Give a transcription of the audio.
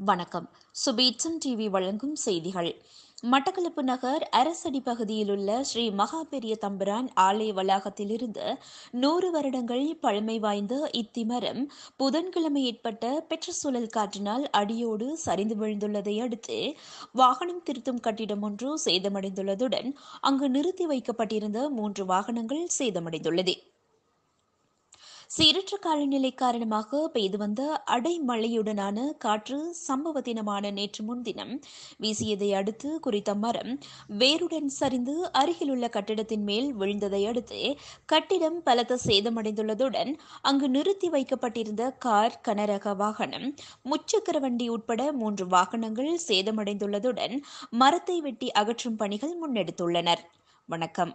வணக்கம். சுபீட்சன் டிவி வழங்கும் செய்திகள். மட்டக்களப்பு நகர் அரசடி பகுதியில் உள்ள ஸ்ரீ மகா பெரிய தம்பிரான் ஆலய வளாகத்திலிருந்து நூறு வருடங்கள் பழமை வாய்ந்த இத்திமரம் புதன்கிழமை ஏற்பட்ட பெற்ற சூழல் காற்றினால் அடியோடு சரிந்து விழுந்துள்ளதை அடுத்து வாகனம் திருத்தும் கட்டிடம் ஒன்று சேதமடைந்துள்ளதுடன் அங்கு நிறுத்தி வைக்கப்பட்டிருந்த மூன்று வாகனங்கள் சேதமடைந்துள்ளது. சீரற்ற காலநிலை காரணமாக பெய்து வந்த அடைமழையுடனான காற்று சம்பவ தினமான நேற்று முன்தினம் வீசியதை அடுத்து குறித்த மரம் வேருடன் சரிந்து அருகிலுள்ள கட்டிடத்தின் மேல் விழுந்ததை அடுத்து கட்டிடம் பலத்த சேதமடைந்துள்ளதுடன் அங்கு நிறுத்தி வைக்கப்பட்டிருந்த கார் கனரக வாகனம் முச்சக்கர வண்டி உட்பட மூன்று வாகனங்கள் சேதமடைந்துள்ளதுடன் மரத்தை வெட்டி அகற்றும் பணிகள் முன்னெடுத்துள்ளனர். வணக்கம்.